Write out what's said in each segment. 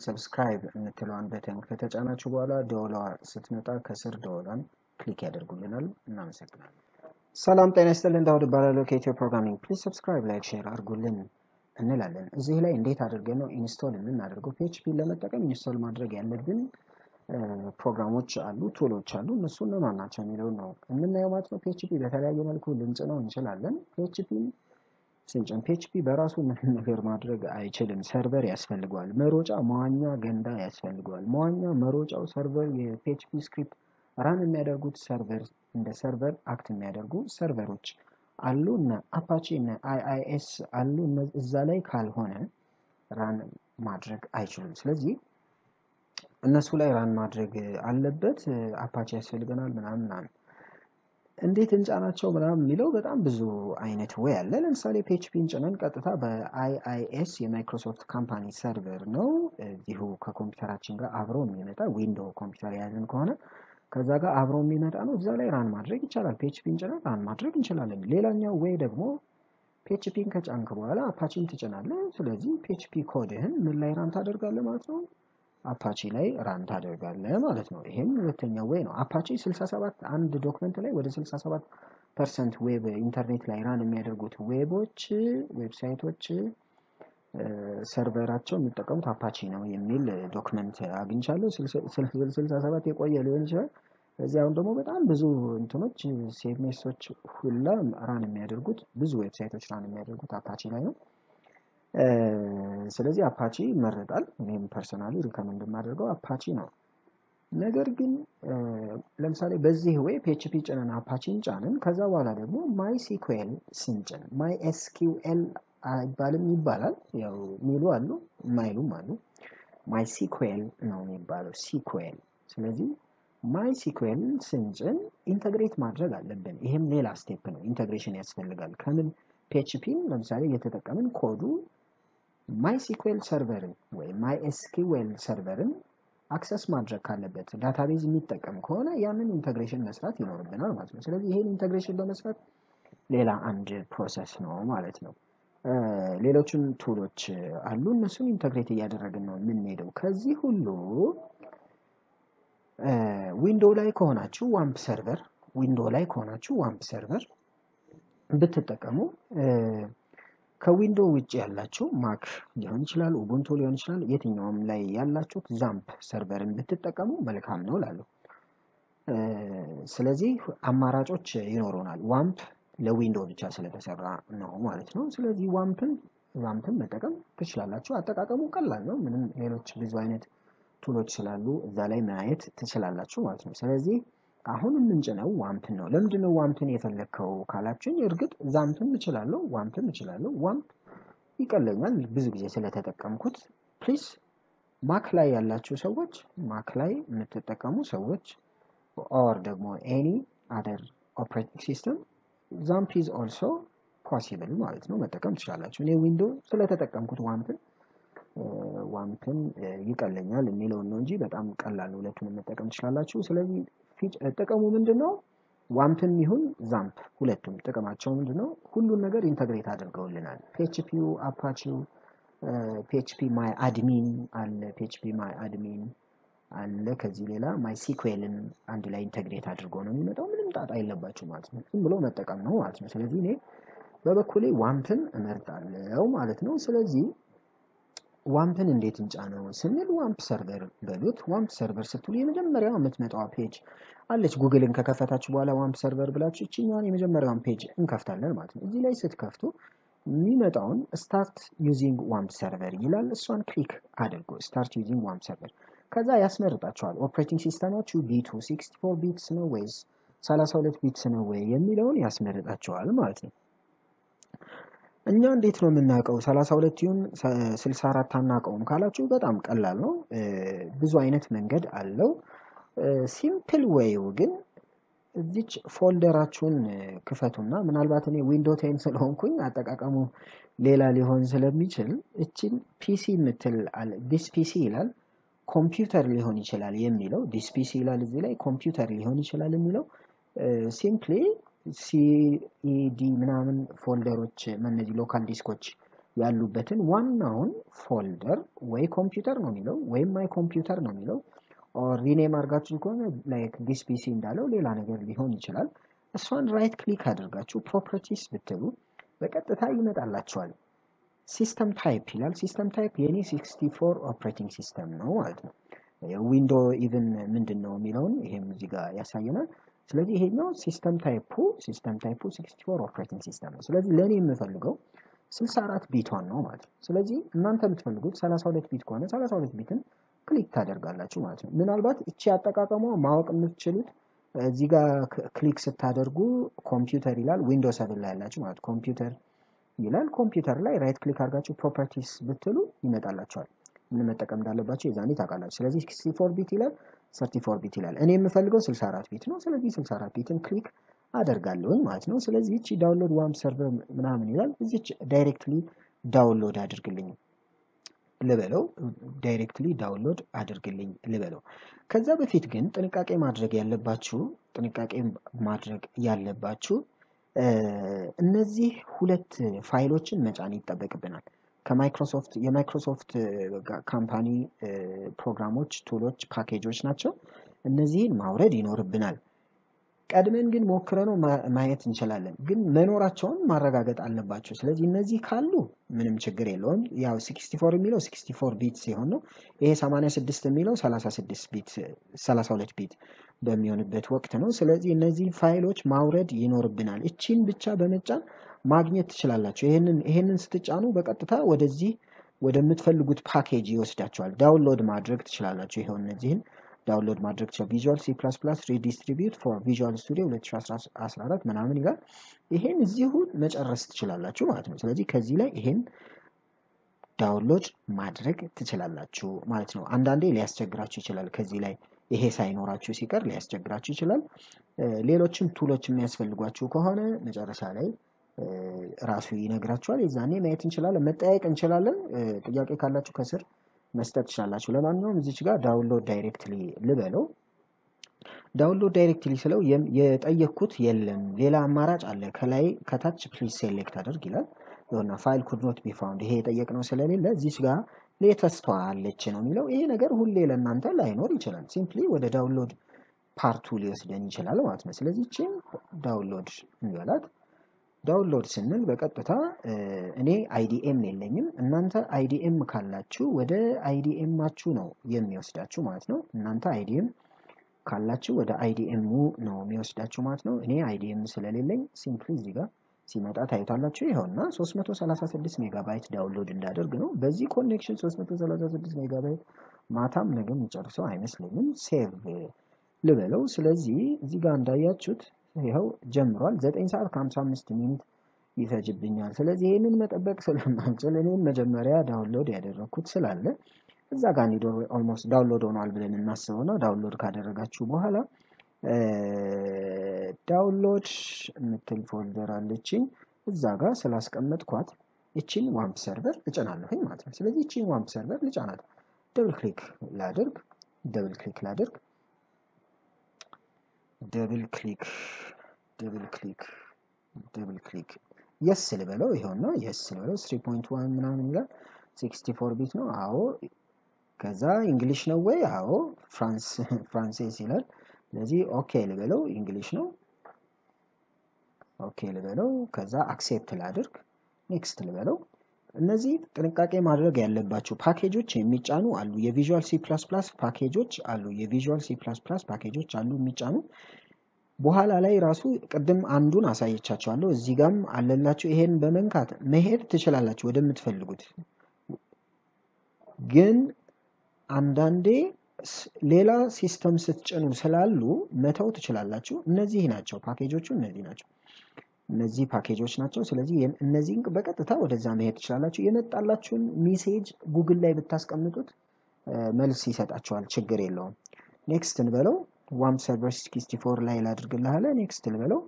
subscribe የምትለዋን button ከተጫናችሁ በኋላ ደወሏ ስትመጣ ከስር ደወሏን click ያደርጉልናል። እናመሰግናለን። ሰላም ጤና ይስጥልን። ዳውድ እባላለሁ ከኢትዮ ፕሮግራሚንግ። please subscribe፣ like፣ share አድርጉልን እንላለን። እዚህ ላይ እንዴት አድርገን ነው install የምናደርገው? PHP ን ለመጠቀም install ማድረግ ያለብን ፕሮግራሞች አሉ፣ tool ኦች አሉ። እነሱ እነማን ናቸው የሚለውን ነው የምናየው ማለት ነው። PHP በተለያየ መልኩ ልንጭነው እንችላለን። PHP ን ስንጭን PHP በራሱ ምንም ነገር ማድረግ አይችልም። server ያስፈልገዋል። መሮጫ መዋኛ ገንዳ ያስፈልገዋል። መዋኛ መሮጫው server የ PHP script run የሚያደርጉት server እንደ server act የሚያደርጉ server ኦች አሉ። እነ Apache እነ IIS አሉ። እዛ ላይ ካልሆነ run ማድረግ አይችሉም። ስለዚህ እነሱ ላይ run ማድረግ አለበት። Apache ያስፈልገናል ምናምን ምናምን እንዴት እንጫናቸው ምናምን የሚለው በጣም ብዙ አይነት way አለ። ለምሳሌ PHP ን ጭነን ቀጥታ በ IIS የ Microsoft company server ነው እዚሁ ከኮምፒውተራችን ጋር አብሮ የሚመጣ Window ኮምፒውተር የያዝን ከሆነ ከዛ ጋር አብሮ የሚመጣ ነው። እዛ ላይ run ማድረግ ይቻላል። PHP ን ጭነን run ማድረግ እንችላለን። ሌላኛው ወይ ደግሞ ፒኤችፒን ከጫንክ በኋላ Apache ን ትጭናለህ። ስለዚህ PHP code ህን ምን ላይ run ታደርጋለህ ማለት ነው Apache ላይ run ታደርጋለህ ማለት ነው። ይሄም ሁለተኛው way ነው። Apache 67 አንድ document ላይ ወደ 67 percent web ኢንተርኔት ላይ run የሚያደርጉት web ኦች website ኦች server ኣቸው የሚጠቀሙት Apache ነው የሚል document አግኝቻለሁ። 67 የቆየ ሊሆን ይችላል። እዚህ አሁን ደግሞ በጣም ብዙ እንትኖች CMS ኦች ሁላ run የሚያደርጉት ብዙ website ኦች run የሚያደርጉት Apache ላይ ነው። ስለዚህ Apache ይመረጣል። እኔም personally recommend የማደርገው Apache ነው። ነገር ግን ለምሳሌ በዚህ ወይ PHP ጭነን Apache ን ጫንን። ከዛ በኋላ ደግሞ MySQL ስንጭን My SQL አይባልም ይባላል። ያው ሚሉ አሉ ማይሉም አሉ። MySQL ነው የሚባለው SQL። ስለዚህ MySQL ስንጭን integrate ማድረግ አለብን። ይህም ሌላ step ነው። integration ያስፈልጋል። ከምን PHP ን ለምሳሌ እየተጠቀምን ኮዱ MySQL server ን ወይም My SQL server ን access ማድረግ ካለበት database የሚጠቀም ከሆነ ያንን integration መስራት ይኖርብናል ማለት ነው። ስለዚህ ይህን integration ለመስራት ሌላ አንድ process ነው ማለት ነው። ሌሎችም tool ኦች አሉ። እነሱን integrate እያደረግን ነው የምንሄደው። ከዚህ ሁሉ Window ላይ ከሆናችሁ WAMP server Window ላይ ከሆናችሁ WAMP server ብትጠቀሙ ከ Window ውጭ ያላችሁ Mac ሊሆን ይችላል፣ Ubuntu ሊሆን ይችላል። የትኛውም ላይ ያላችሁት XAMPP server ን ብትጠቀሙ መልካም ነው ላሉ። ስለዚህ አማራጮች ይኖሩናል። WAMP ለ Window ብቻ ስለተሰራ ነው ማለት ነው። ስለዚህ WAMP ን WAMP ን መጠቀም ትችላላችሁ። አጠቃቀሙ ቀላል ነው። ምንም ሌሎች ብዙ አይነት tool ኦች ስላሉ እዛ ላይ ማየት ትችላላችሁ ማለት ነው። ስለዚህ አሁን የምንጭነው WAMP ን ነው። ለምንድን ነው WAMP ን የፈለግከው ካላችሁኝ፣ እርግጥ XAMPP ም እችላለሁ፣ WAMP ም እችላለሁ። WAMP ይቀለኛል ብዙ ጊዜ ስለተጠቀምኩት። please Mac ላይ ያላችሁ ሰዎች፣ Mac ላይ የምትጠቀሙ ሰዎች or ደግሞ any other operating system XAMPP is also possible ማለት ነው፣ መጠቀም ትችላላችሁ። እኔ Window ስለተጠቀምኩት WAMP ን WAMP ን ይቀለኛል የሚለውን ነው እንጂ በጣም ቀላል ሁለቱንም መጠቀም ትችላላችሁ። ስለዚህ ጥቅሙ ምንድን ነው? WAMP ም ይሁን XAMPP ሁለቱም ጥቅማቸው ምንድን ነው? ሁሉን ነገር integrate አድርገውልናል። PHP ው፣ Apache ው፣ phpMyAdmin አለ፣ phpMyAdmin አለ። ከዚህ ሌላ MySQL ን አንድ ላይ integrate አድርጎ ነው የሚመጣው። ምንም ጣጣ የለባችሁ ማለት ነው። ዝም ብሎ መጠቀም ነው ማለት ነው። ስለዚህ እኔ በበኩሌ WAMP ን እመርጣለሁ ማለት ነው። ስለዚህ WAMP ን እንዴት እንጫነው ስንል WAMP server በሉት። WAMP server ስትሉ የመጀመሪያው የምትመጣዋ page አለች። ጉግልን ከከፈታችሁ በኋላ WAMP server ብላችሁ ይችኛዋን የመጀመሪያውን page እንከፍታለን ማለት ነው። እዚህ ላይ ስትከፍቱ የሚመጣውን start using WAMP server ይላል። እሷን click አድርጎ start using WAMP server ከዛ ያስመርጣችኋል። operating system ኣችሁ bit ኡ 64 bits ነው ወይስ 32 bits ነው ወይ የሚለውን ያስመርጣችኋል ማለት ነው። እኛ እንዴት ነው የምናውቀው? 32 ይሁን 64 አናውቀውም ካላችሁ በጣም ቀላል ነው። ብዙ አይነት መንገድ አለው። simple way ው ግን እዚች folder ኣችሁን ክፈቱና ምናልባት እኔ Window ten ስለሆንኩኝ አጠቃቀሙ ሌላ ሊሆን ስለሚችል እችን PC የምትል This PC ይላል ኮምፒውተር ሊሆን ይችላል የሚለው This PC ይላል እዚህ ላይ ኮምፒውተር ሊሆን ይችላል የሚለው ሲምፕሊ ሲኢዲ ምናምን ፎልደሮች እነዚህ ሎካል ዲስኮች ያሉበትን ዋናውን ፎልደር ወይ ኮምፒውተር ነው የሚለው ወይም My Computer ነው የሚለው or rename አድርጋችሁ ከሆነ like this እንዳለው ሌላ ነገር ሊሆን ይችላል። እሷን right click አድርጋችሁ properties ብትሉ በቀጥታ ይመጣላችኋል። system type ይላል። system type የኔ 64 operating system ነው ማለት ነው። Window even ምንድን ነው የሚለውን ይሄም እዚህ ጋር ያሳየናል። ስለዚህ ይሄኛው system type ኡ system type ኡ 64 operating system ነው። ስለዚህ ለእኔ የምፈልገው 64 bit ኧን ነው ማለት ነው። ስለዚህ እናንተ የምትፈልጉት 32 bit ከሆነ 32 bit ን click ታደርጋላችሁ ማለት ነው። ምናልባት እቺ አጠቃቀሟ ማወቅ የምትችሉት እዚህ ጋር click ስታደርጉ ኮምፒውተር ይላል Window seven ን ላይ ያላችሁ ማለት ኮምፒውተር ይላል። ኮምፒውተር ላይ right click አድርጋችሁ properties ብትሉ ይመጣላችኋል። ምን መጠቀም እንዳለባቸው የዛኔ ታውቃላችሁ። ስለዚህ 64 bit ይላል፣ 34 bit ይላል። እኔ የምፈልገው 64 bit ነው። ስለዚህ 64 bit ን click አደርጋለሁኝ ማለት ነው። ስለዚህ እቺ download WAMP server ምናምን ይላል። እዚች directly download አድርግልኝ ልበለው directly download አድርግልኝ ልበለው። ከዛ በፊት ግን ጥንቃቄ ማድረግ ያለባችሁ ጥንቃቄ ማድረግ ያለባችሁ እነዚህ ሁለት ፋይሎችን መጫን ይጠበቅብናል። ከ Microsoft የ Microsoft company ፕሮግራሞች፣ tool ኦች፣ package ኦች ናቸው። እነዚህን ማውረድ ይኖርብናል። ቀድመን ግን ሞክረ ነው ማየት እንችላለን። ግን መኖራቸውን ማረጋገጥ አለባቸው። ስለዚህ እነዚህ ካሉ ምንም ችግር የለውም። ያው 64 የሚለው 64 bit ሲሆን ነው። ይሄ 86 የሚለው 36 bit 32 bit በሚሆንበት ወቅት ነው። ስለዚህ እነዚህ ፋይሎች ማውረድ ይኖርብናል። እቺን ብቻ በመጫን ማግኘት ትችላላችሁ። ይሄንን ስትጫኑ በቀጥታ ወደዚህ ወደምትፈልጉት ፓኬጅ ይወስዳቸዋል። download ማድረግ ትችላላችሁ። ይኸው እነዚህን download ማድረግ ይችላል። Visual C plus plus redistribute for Visual Studio 2014 ምናምን ይላል። ይሄን እዚሁ መጨረስ ትችላላችሁ ማለት ነው። ስለዚህ ከዚህ ላይ ይሄን download ማድረግ ትችላላችሁ ማለት ነው። አንዳንዴ ሊያስቸግራችሁ ይችላል። ከዚህ ላይ ይሄ ሳይኖራችሁ ሲቀር ሊያስቸግራችሁ ይችላል። ሌሎችም tool ኦች የሚያስፈልጓችሁ ከሆነ መጨረሻ ላይ ራሱ ይነግራችኋል። የዛኔ ማየት እንችላለን፣ መጠያየቅ እንችላለን። ጥያቄ ካላችሁ ከስር መስጠት ትችላላችሁ። ለማንኛውም እዚች ጋር download directly ልበለው። download directly ስለው የጠየቅኩት የለም፣ ሌላ አማራጭ አለ። ከላይ ከታች please select አድርግ ይላል። የሆነ file could not be found ይሄ የጠየቅነው ስለሌለ እዚች ጋር latestዋ አለች ነው የሚለው። ይሄ ነገር ሁሌ ለእናንተ ላይኖር ይችላል። simply ወደ download ፓርቱ ሊወስደን ይችላል ማለት ነው። ስለዚህ download እንበላት። download ስንል በቀጥታ እኔ IDM የለኝም። እናንተ IDM ካላችሁ ወደ IDM ኣችሁ ነው የሚወስዳችሁ ማለት ነው። እናንተ IDM ካላችሁ ወደ IDM ኡ ነው የሚወስዳችሁ ማለት ነው። እኔ IDM ስለሌለኝ simply እዚህ ጋር ሲመጣ ታዩታላችሁ። ይኸውና 336 ሜጋባይት download እንዳደርግ ነው። በዚህ connection 336 ሜጋባይት ማታም ነገ የሚጨርሰው አይመስለኝም። save ልበለው። ስለዚህ እዚህ ጋር እንዳያችሁት ይኸው ጀምሯል። 9 ሰዓት ከ55 minute ይፈጅብኛል። ስለዚህ ይህንን መጠበቅ ስለማንችል እኔም መጀመሪያ download ያደረግኩት ስላለ እዛ ጋር እንሂድ። almost download ሆኗል ብለን እናስበው ነው። download ካደረጋችሁ በኋላ download የምትል folder አለችኝ እዛ ጋር ስላስቀመጥኳት እቺን WAMP server እጭናለሁኝ ማለት ነው። ስለዚህ እቺን WAMP server ልጫናት። double click ላድርግ፣ double click ላድርግ፣ double click፣ double click፣ double click yes ልበለው። ይኸውና yes ልበለው። 3.1 ምናምን ይላል። 64 bit ነው። አዎ። ከዛ English ነው ወይ? አዎ። France Français ይላል። ስለዚህ okay ልበለው። English ነው። okay ልበለው። ከዛ accept ላድርግ፣ next ልበለው። እነዚህ ጥንቃቄ ማድረግ ያለባቸው ፓኬጆች የሚጫኑ አሉ። የ visual C plus plus ፓኬጆች አሉ። የ visual C plus plus ፓኬጆች አሉ የሚጫኑ በኋላ ላይ ራሱ ቅድም አንዱን አሳያችኋለሁ። እዚህ ጋርም አለላችሁ። ይሄን በመንካት መሄድ ትችላላችሁ ወደምትፈልጉት። ግን አንዳንዴ ሌላ system ስትጭኑ ስላሉ መተው ትችላላችሁ። እነዚህ ናቸው ፓኬጆቹ፣ እነዚህ ናቸው። እነዚህ ፓኬጆች ናቸው። ስለዚህ እነዚህን በቀጥታ ወደዛ መሄድ ትችላላችሁ። የመጣላችሁን message ጉግል ላይ ብታስቀምጡት መልስ ይሰጣችኋል። ችግር የለውም። next እንበለው። WAMP server 64 ላይ ላድርግልህ አለ። next ልበለው።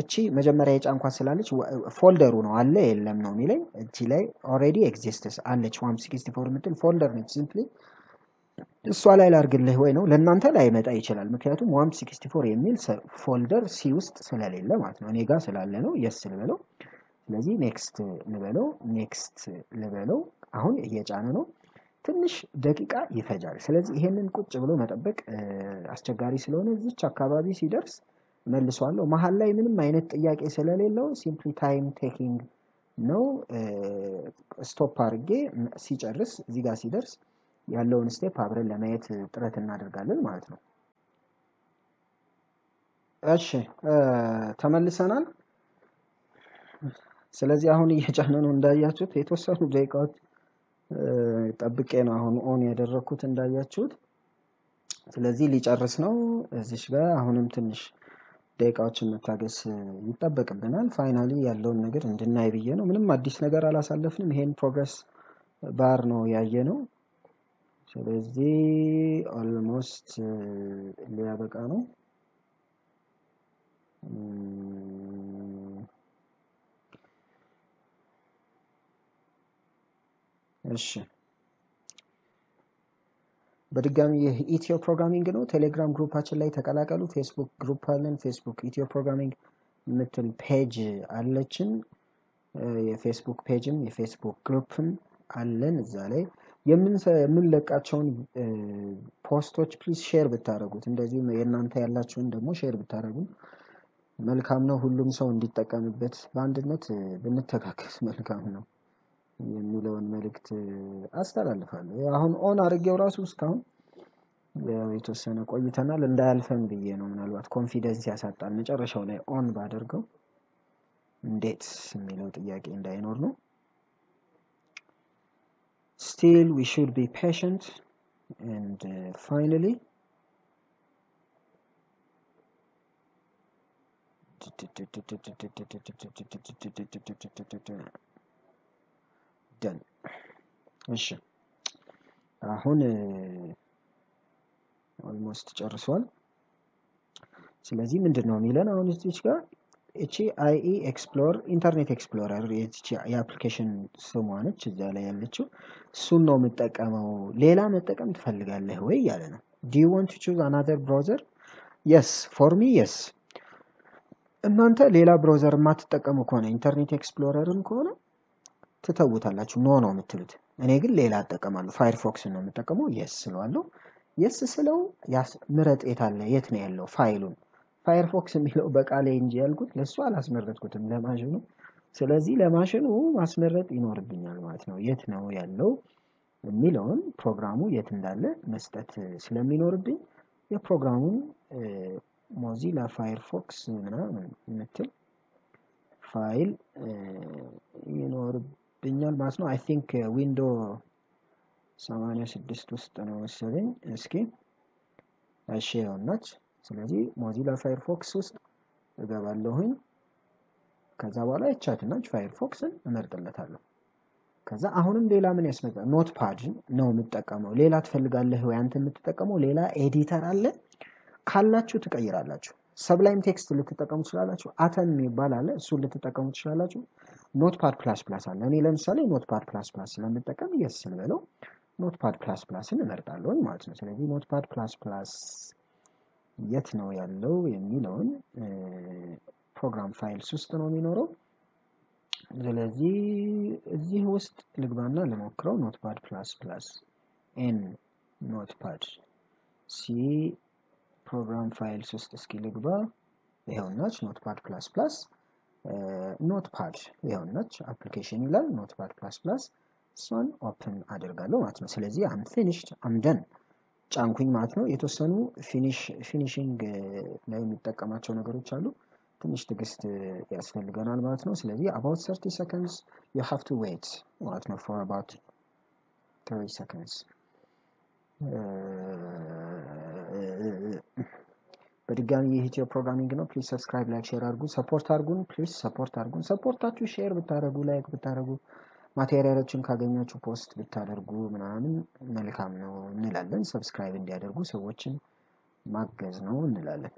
እቺ መጀመሪያ የጫንኳት ስላለች ፎልደሩ ነው አለ የለም ነው የሚለኝ። እቺ ላይ already exists አለች WAMP 64 የምትል folder ነች። simply እሷ ላይ ላድርግልህ ወይ ነው። ለእናንተ ላይመጣ ይችላል። ምክንያቱም WAMP 64 የሚል folder C ውስጥ ስለሌለ ማለት ነው። እኔ ጋር ስላለ ነው። yes ልበለው። ስለዚህ next ልበለው next ልበለው። አሁን እየጫነ ነው። ትንሽ ደቂቃ ይፈጃል። ስለዚህ ይሄንን ቁጭ ብሎ መጠበቅ አስቸጋሪ ስለሆነ እዚች አካባቢ ሲደርስ እመለሳለሁ። መሀል ላይ ምንም አይነት ጥያቄ ስለሌለው simply time taking ነው። stop አድርጌ ሲጨርስ እዚህ ጋር ሲደርስ ያለውን step አብረን ለማየት ጥረት እናደርጋለን ማለት ነው። እሺ ተመልሰናል። ስለዚህ አሁን እየጫነ ነው እንዳያችሁት የተወሰኑ ደቂቃዎች ጠብቄ ነው አሁን on ያደረግኩት እንዳያችሁት። ስለዚህ ሊጨርስ ነው እዚህ ጋር አሁንም ትንሽ ደቂቃዎችን መታገስ ይጠበቅብናል። finally ያለውን ነገር እንድናይ ብዬ ነው። ምንም አዲስ ነገር አላሳለፍንም። ይሄን progress bar ነው እያየን ነው። ስለዚህ almost ሊያበቃ ነው። እሺ በድጋሚ ይህ ኢትዮ ፕሮግራሚንግ ነው። ቴሌግራም ግሩፓችን ላይ ተቀላቀሉ። ፌስቡክ group አለን። ፌስቡክ ኢትዮ ፕሮግራሚንግ የምትል page አለችን። የፌስቡክ page ም የፌስቡክ group ም አለን። እዛ ላይ የምንለቃቸውን ፖስቶች please share ብታደርጉት፣ እንደዚሁም የእናንተ ያላችሁን ደግሞ share ብታደርጉ መልካም ነው። ሁሉም ሰው እንዲጠቀምበት በአንድነት ብንተጋገዝ መልካም ነው የሚለውን መልእክት አስተላልፋለሁ። አሁን on አድርጌው ራሱ እስካሁን የተወሰነ ቆይተናል። እንዳያልፈን ብዬ ነው። ምናልባት confidence ያሳጣል። መጨረሻው ላይ on ባደርገው እንዴት የሚለው ጥያቄ እንዳይኖር ነው። still we should be patient and finally done እሺ አሁን almost ጨርሷል። ስለዚህ ምንድን ነው የሚለን አሁን እዚች ጋር እቺ IE explore Internet Explorer የ application ስሟ ነች እዛ ላይ ያለችው። እሱን ነው የምጠቀመው። ሌላ መጠቀም ትፈልጋለህ ወይ ያለ ነው። do you want choose another browser? Yes for me yes። እናንተ ሌላ browser የማትጠቀሙ ከሆነ Internet Explorer ን ከሆነ ትተውታላችሁ። no ነው የምትሉት። እኔ ግን ሌላ እጠቀማለሁ። Firefox ን ነው የምጠቀመው። yes ስለዋለሁ። yes ስለው ምረጥ የት አለ የት ነው ያለው ፋይሉን Firefox የሚለው በቃሌ እንጂ ያልኩት ለእሱ አላስመረጥኩትም ለማሽኑ። ስለዚህ ለማሽኑ ማስመረጥ ይኖርብኛል ማለት ነው። የት ነው ያለው የሚለውን ፕሮግራሙ የት እንዳለ መስጠት ስለሚኖርብኝ የፕሮግራሙን Mozilla Firefox ምናምን የምትል ፋይል ይኖርብኛል ማለት ነው። I think Window 86 ውስጥ ነው መሰለኝ። እስኪ እሺ ይኸውናች ስለዚህ Mozilla Firefox ውስጥ እገባለሁኝ። ከዛ በኋላ ይቻትናች Firefox ን እመርጥለታለሁ። ከዛ አሁንም ሌላ ምን ያስመጣል? Notepad ነው የምጠቀመው። ሌላ ትፈልጋለህ ወይ አንተ የምትጠቀመው ሌላ editor አለ ካላችሁ ትቀይራላችሁ። Sublime Text ልትጠቀሙ ትችላላችሁ። አተም የሚባል አለ፣ እሱን ልትጠቀሙ ትችላላችሁ። Notepad plus plus አለ። እኔ ለምሳሌ Notepad plus plus ስለምጠቀም yes ስንበለው Notepad plus plus ን እመርጣለሁኝ ማለት ነው። ስለዚህ Notepad plus plus የት ነው ያለው የሚለውን program files ውስጥ ነው የሚኖረው። ስለዚህ እዚህ ውስጥ ልግባና ልሞክረው። Notepad plus plus ኤን Notepad C program files ውስጥ እስኪ ልግባ። ይኸውናች Notepad plus plus Notepad ይኸውናች application ይላል። Notepad plus plus እሷን open አደርጋለሁ ማለት ነው። ስለዚህ I'm finished I'm done ጫንኩኝ ማለት ነው። የተወሰኑ finishing ላይ የሚጠቀማቸው ነገሮች አሉ። ትንሽ ትዕግስት ያስፈልገናል ማለት ነው። ስለዚህ about thirty seconds you have to wait ማለት ነው for about thirty seconds። በድጋሚ ይህ Ethio Programming ነው። please subscribe፣ like፣ share አድርጉ። support አድርጉን። please support አድርጉን። support ኣችሁ share ብታደርጉ፣ like ብታደርጉ፣ material ኦችን ካገኛችሁ post ብታደርጉ ምናምን መልካም ነው እንላለን። subscribe እንዲያደርጉ ሰዎችን ማገዝ ነው እንላለን።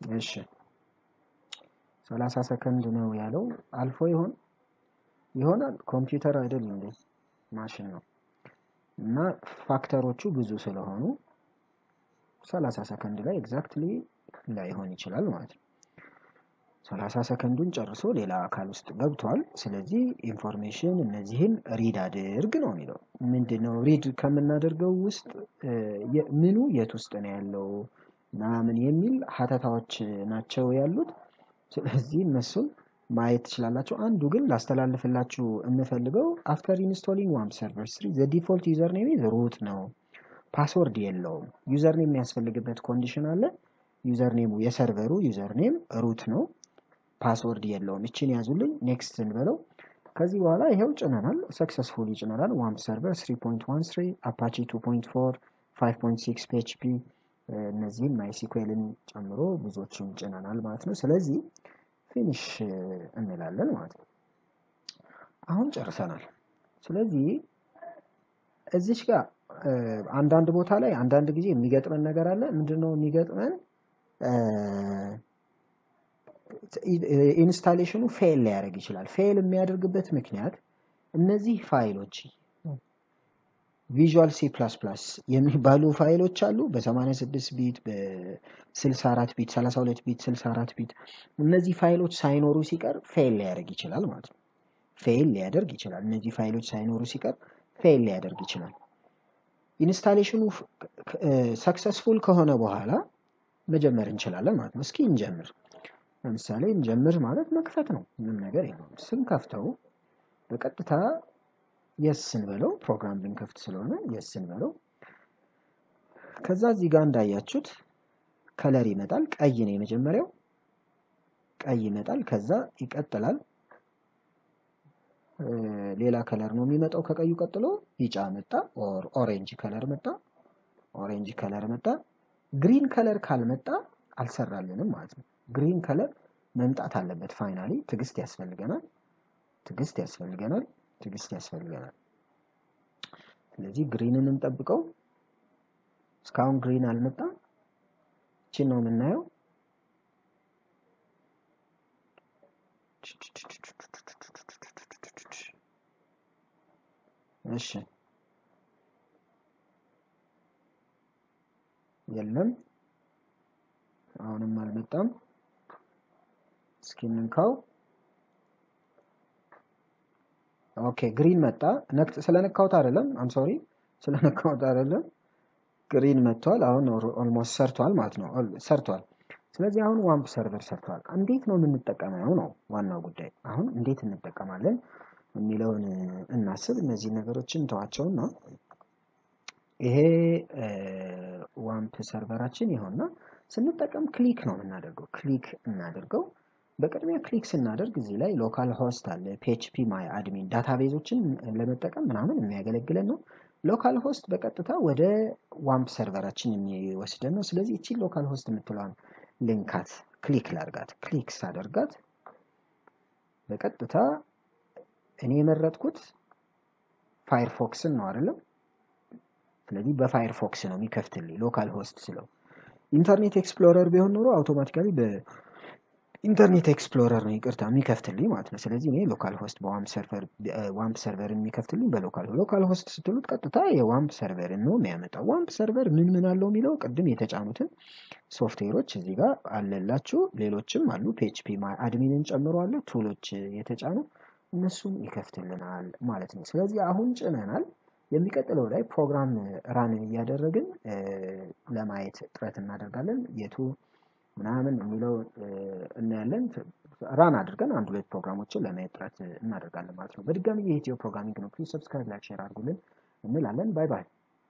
እሺ ሰላሳ ሰከንድ ነው ያለው። አልፎ ይሆን ይሆናል። ኮምፒውተር አይደል እንዴ ማሽን ነው። እና factor ኦቹ ብዙ ስለሆኑ 30 ሰከንድ ላይ exactly ላይሆን ይችላል ማለት ነው። 30 ሰከንዱን ጨርሶ ሌላ አካል ውስጥ ገብቷል። ስለዚህ information እነዚህን read አድርግ ነው የሚለው። ምንድነው read ከምናደርገው ውስጥ ምኑ የት ውስጥ ነው ያለው ምናምን የሚል ሀተታዎች ናቸው ያሉት። ስለዚህ እነሱን ማየት ትችላላችሁ። አንዱ ግን ላስተላልፍላችሁ የምፈልገው after installing Wamp Server three the default username root ነው። password የለውም። username የሚያስፈልግበት condition አለ። username ኡ የ server ኡ username root ነው። password የለውም። ይችን ያዙልኝ። next እንበለው። ከዚህ በኋላ ይሄው ጭነናል። successful ይጭነናል። Wamp Server 3.13 Apache 2.4 5.6 PHP እነዚህን MySQL ን ጨምሮ ብዙዎችን ጭነናል ማለት ነው። ስለዚህ finish እንላለን ማለት ነው። አሁን ጨርሰናል። ስለዚህ እዚች ጋር አንዳንድ ቦታ ላይ አንዳንድ ጊዜ የሚገጥመን ነገር አለ። ምንድነው የሚገጥመን? installation ኡ fail ሊያደርግ ይችላል። fail የሚያደርግበት ምክንያት እነዚህ ፋይሎች Visual C plus plus የሚባሉ ፋይሎች አሉ። በ86 bit፣ በ64 bit፣ 32 bit፣ 64 bit እነዚህ ፋይሎች ሳይኖሩ ሲቀር fail ሊያደርግ ይችላል ማለት ነው። fail ሊያደርግ ይችላል። እነዚህ ፋይሎች ሳይኖሩ ሲቀር fail ሊያደርግ ይችላል። installation ኡ successful ከሆነ በኋላ መጀመር እንችላለን ማለት ነው። እስኪ እንጀምር። ለምሳሌ እንጀምር ማለት መክፈት ነው። ምንም ነገር የለውም። ስንከፍተው በቀጥታ yes ስንበለው ፕሮግራም ብንከፍት ስለሆነ yes ስንበለው ከዛ እዚህ ጋር እንዳያችሁት color ይመጣል። ቀይ ነው የመጀመሪያው፣ ቀይ ይመጣል። ከዛ ይቀጥላል። ሌላ color ነው የሚመጣው። ከቀዩ ቀጥሎ ቢጫ መጣ፣ orange color መጣ፣ orange color መጣ። green color ካልመጣ አልሰራልንም ማለት ነው። green color መምጣት አለበት። finally ትዕግስት ያስፈልገናል፣ ትዕግስት ያስፈልገናል፣ ትዕግስት ያስፈልገናል። ስለዚህ green ን እንጠብቀው። እስካሁን green አልመጣም። እችን ነው የምናየው። እሺ የለም፣ አሁንም አልመጣም። እስኪ okay green መጣ። ስለነካሁት አይደለም፣ I'm sorry ስለነካሁት አይደለም። green መጥቷል። አሁን almost ሰርቷል ማለት ነው። ሰርቷል። ስለዚህ አሁን Wamp Server ሰርቷል። እንዴት ነው የምንጠቀመው ነው ዋናው ጉዳይ። አሁን እንዴት እንጠቀማለን የሚለውን እናስብ። እነዚህ ነገሮችን ተዋቸውና ይሄ Wamp Server ኣችን ይሆንና ስንጠቀም click ነው የምናደርገው። click እናደርገው። በቅድሚያ click ስናደርግ እዚህ ላይ local host አለ፣ phpMyAdmin database ኦችን ለመጠቀም ምናምን የሚያገለግለን ነው። local host በቀጥታ ወደ Wamp Server ኣችን የሚወስደን ነው። ስለዚህ እቺ local host የምትለዋን ልንካት፣ click ላድርጋት። click ሳደርጋት በቀጥታ እኔ የመረጥኩት Firefox ን ነው አይደለም። ስለዚህ በ Firefox ነው የሚከፍትልኝ local host ስለው። Internet Explorer ቢሆን ኖሮ automatically በ Internet Explorer ነው ይቅርታ የሚከፍትልኝ ማለት ነው። ስለዚህ እኔ local host በ Wamp Server የሚከፍትልኝ በ local local host ስትሉት ቀጥታ የ Wamp Server ን ነው የሚያመጣው። Wamp Server ምን ምን አለው የሚለው ቅድም የተጫኑትን ሶፍትዌሮች እዚህ ጋር አለላችሁ። ሌሎችም አሉ PHP admin ን ጨምሮ ያሉ tool ኦች የተጫኑ እነሱም ይከፍትልናል ማለት ነው። ስለዚህ አሁን ጭነናል። የሚቀጥለው ላይ ፕሮግራም run እያደረግን ለማየት ጥረት እናደርጋለን። የቱ ምናምን የሚለው እናያለን። run አድርገን አንድ ሁለት ፕሮግራሞችን ለማየት ጥረት እናደርጋለን ማለት ነው። በድጋሚ የኢትዮ ፕሮግራሚንግ ነው። please subscribe፣ like፣ share አድርጉልን እንላለን። bye bye።